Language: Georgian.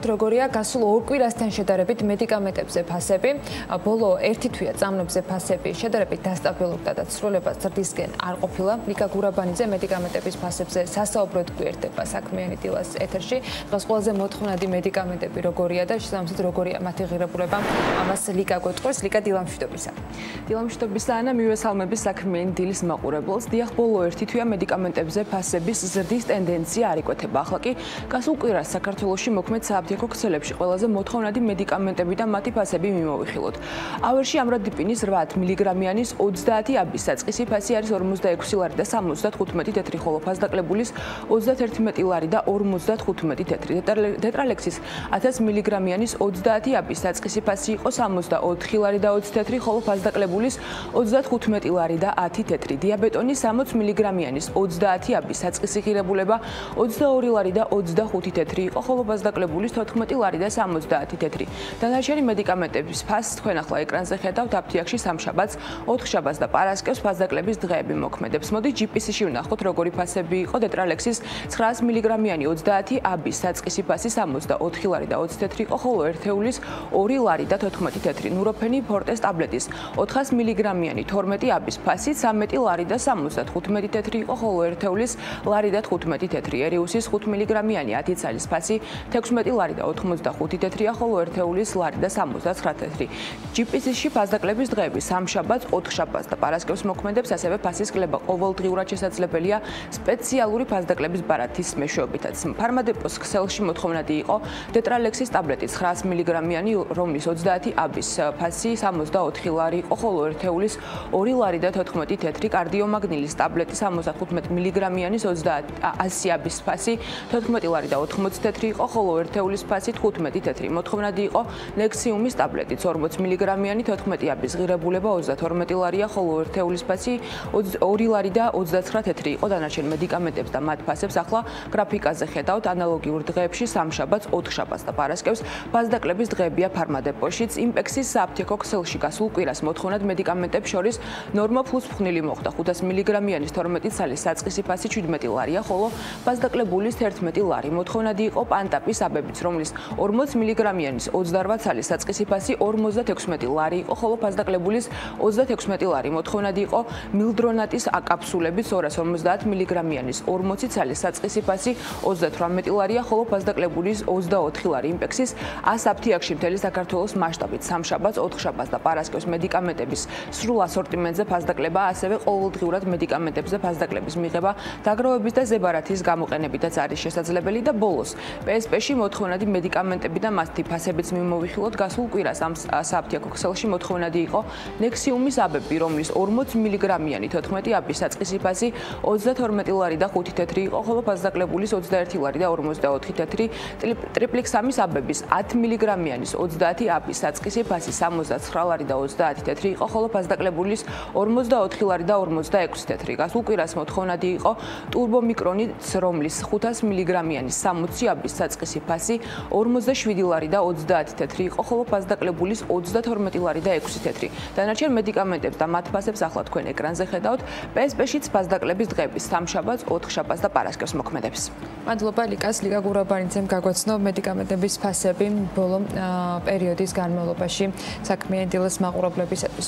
როგორია გასულ ორ კვირასთან შედარებით მედიკამენტებზე ფასები, ბოლო ერთი თვეა წამლებზე ფასები შედარებით დასტაბილურდა და ცვლილება ზრდისკენ არ ყოფილა. ნიკა გურაბანიძე მედიკამენტების ფასებზე სასაუბროდ გვერდება საქმიანი დილას ეთერში. დღეს ყველაზე მოთხოვნადი მედიკამენტები როგორია და შესაბამისად როგორია მათი ღირებულება. ამას ლიკა გვეტყვის, ლიკა დილამშვიდობისა. დილამშვიდობისა ანა მივესალმების საქმიანი დილის მაყურებელს. დიახ, ბოლო ერთი თვეა მედიკამენტებზე ფასების ზრდის ტენდენცია არ იკვეთება. ახლა კი გასულ კვირას საქართველოში მოქმედ სააბ აპტეკო ქსელებში ყველაზე მოთხოვნადი მედიკამენტები და მათი ფასები მიმოვიხილოთ. ავერში ამრადიპინის 8 მგ-იანის 30 აბის საწყისი ფასი არის 46 ლარი და 75 თეთრი, ხოლო ფასდაკლებულის 31 ლარი და 55 თეთრი. დეტრალექსის 1000 მგ-იანის 30 აბის საწყისი ფასი იყო 64 ლარი და 20 თეთრი, ხოლო ფასდაკლებულის 35 ლარი და 10 თეთრი. დიაბეტონის 60 მგ-იანის 30 აბის საწყისი ღირებულება 22 ლარი და 25 თეთრი იყო, ხოლო ფასდაკლებულის 14 ლარი და 70 თეთრი. დანარჩენი მედიკამენტების ფასს თქვენ ახლა ეკრანზე ხედავთ აფთიაქში სამშაბათს, ოთხშაბათს და პარასკევს ფასდაკლების დღეები მოქმედებს. მოდი GPC-ში ვნახოთ როგორი ფასები იყო დეტრალექსის 900 მგ-იანი 30 აბის საწყისი ფასი 64 ლარი და 20 თეთრი იყო, ხოლო ერთეულის 2 ლარი და 14 თეთრი. ნუროფენი ფორტეს ტაბლეტის 400 მგ-იანი 12 აბის ფასი 13 ლარი და 75 თეთრი იყო, ხოლო ერთეულის ლარი და 15 თეთრი. ერიუსის 5 მგ-იანი 10 წალის ფასი 16 ლარი ლარი და 85 თეთრია, ხოლო ერთეულის ლარი და 79 თეთრი. GPC-ში ფასდაკლების დღეები სამშაბათს, ოთხშაბათს და პარასკევს მოქმედებს, ასევე ფასის კლება ყოველდღიურად შესაძლებელია სპეციალური ფასდაკლების ბარათის მეშვეობითაც. ფარმადეპოს ქსელში მოთხოვნადი იყო დეტრალექსის ტაბლეტის 900 მგ-იანი, რომლის 30 აბის ფასი 64 ლარი იყო, ხოლო ერთეულის 2 ლარი და 14 თეთრი კარდიომაგნილის ტაბლეტი 75 მგ-იანი 30 100 აბის ფასი 14 ლარი და 80 თეთრი იყო, ხოლო ერთეულის ტაბლეტის ფასი 15 თეთრი. მოთხოვნადი იყო ლექსიუმის ტაბლეტი 40 მგ-იანი 14 აბის. ღირებულება 32 ლარია, ხოლო ერთეულის ფასი 2 ლარი და 29 თეთრი იყო დანარჩენ მედიკამენტებს და მათ ფასებს ახლა გრაფიკაზე ხედავთ. ანალოგიურ დღეებში სამშაბათს, ოთხშაბათს და პარასკევს ფასდაკლების დღეებია ფარმადეპოშიც იმპექსის საფთეკო ქსელში გასულ კვირას მოთხოვნად მედიკამენტებს შორის ნორმა ფლუს ფხნილი მოხდა. 500 მგ-იანის 12 სალის საწყისი ფასი 17 ლარია, ხოლო ფასდაკლებულის 11 ლარი. მოთხოვნადი იყო პანტაპის აბებიც რომლის 40 მგ-იანის 28 წალის საწყისი ფასი 56 ლარი იყო, ხოლო ფასდაკლებულის 36 ლარი მოთხოვნადი იყო მილდრონატის აკაფსულების 250 მგ-იანის 40 წალის საწყისი ფასი 38 ლარია, ხოლო ფასდაკლებულის 24 ლარი იმპექსის ასაფთიაქში მთელი საქართველოს მასშტაბით სამშაბათს, ოთხშაბათს და პარასკევს მედიკამენტების სრულ ასორტიმენტზე ფასდაკლება, ასევე ყოველდღიურად მედიკამენტებზე ფასდაკლების მიღება დაგროვების და ზებარათის გამოყენებითაც არის შესაძლებელი და ბოლოს PSP-ში მოთხოვნა მოთხოვნადი მედიკამენტები და მათი ფასებიც მიმოვიხილოთ. გასულ კვირას ამ საფთიაქო ქსელში მოთხოვნადი იყო ნექსიუმის აბები რომლის 40 მგ-იანი 14 აბის საწყისი ფასი 32 ლარი და 5 თეთრი იყო ხოლო ფასდაკლებულის 21 ლარი და 44 თეთრი ტრიპლიქსამის აბების 10 მგ-იანის 30 აბის საწყისი ფასი 69 ლარი და 30 თეთრი იყო ხოლო ფასდაკლებულის 44 ლარი და 46 თეთრი. გასულ კვირას მოთხოვნადი იყო ტურბომიკრონის რომლის 500 მგ-იანი 60 აბის საწყისი ფასი 47 ლარი და 30 თეთრი იყო, ხოლო ფასდაკლებულის 32 ლარი და 6 თეთრი. დანარჩენ მედიკამენტებს და მათ ფასებს ახლა თქვენ ეკრანზე ხედავთ. PSP-შიც ფასდაკლების დღეების სამშაბათს, ოთხშაბათს და პარასკევს მოქმედებს. მადლობა ლიკას, ლიკა გურაბანიძემ გაგვაცნო მედიკამენტების ფასები ბოლო პერიოდის განმავლობაში საქმიანი დილის მაყურებლებისათვის.